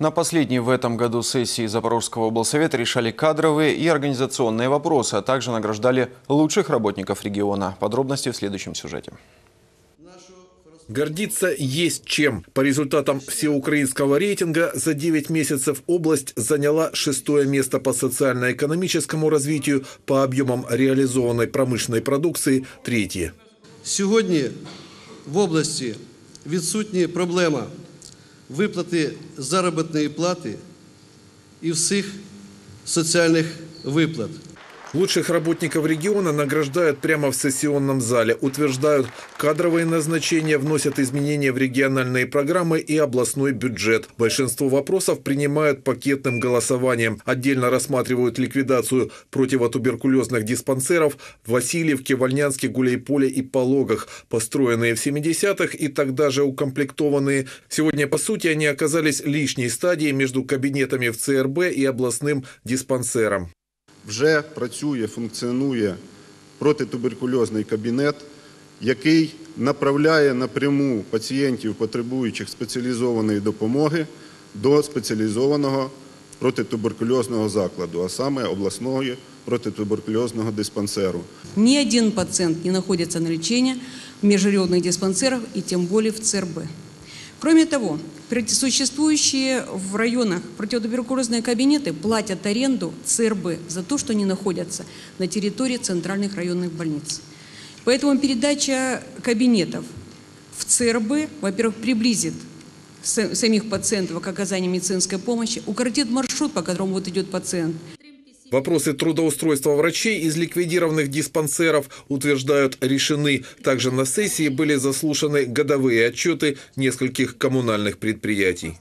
На последней в этом году сессии Запорожского облсовета решали кадровые и организационные вопросы, а также награждали лучших работников региона. Подробности в следующем сюжете. Гордиться есть чем. По результатам всеукраинского рейтинга за 9 месяцев область заняла шестое место по социально-экономическому развитию, по объемам реализованной промышленной продукции – третье. Сьогодні в області відсутні проблема виплати заробітної плати і всіх соціальних виплат. Лучших работников региона награждают прямо в сессионном зале. Утверждают, кадровые назначения вносят изменения в региональные программы и областной бюджет. Большинство вопросов принимают пакетным голосованием. Отдельно рассматривают ликвидацию противотуберкулезных диспансеров в Васильевке, Вольнянске, Гуляйполе и Пологах, построенные в 70-х и тогда же укомплектованные. Сегодня, по сути, они оказались лишней стадией между кабинетами в ЦРБ и областным диспансером. Вже працює, функціонує протитуберкульозний кабінет, який направляє напряму пацієнтів, потребуючих спеціалізованої допомоги, до спеціалізованого протитуберкульозного закладу, а саме обласного протитуберкульозного диспансеру. Ни один пациент не находится на лечении в межрайонных диспансерах и тем более в ЦРБ. Кроме того, существующие в районах противотуберкулезные кабинеты платят аренду ЦРБ за то, что они находятся на территории центральных районных больниц. Поэтому передача кабинетов в ЦРБ, во-первых, приблизит са- самих пациентов к оказанию медицинской помощи, укоротит маршрут, по которому вот идет пациент, Вопросы трудоустройства врачей из ликвидированных диспансеров, утверждают, решены. Также на сессии были заслушаны годовые отчеты нескольких коммунальных предприятий.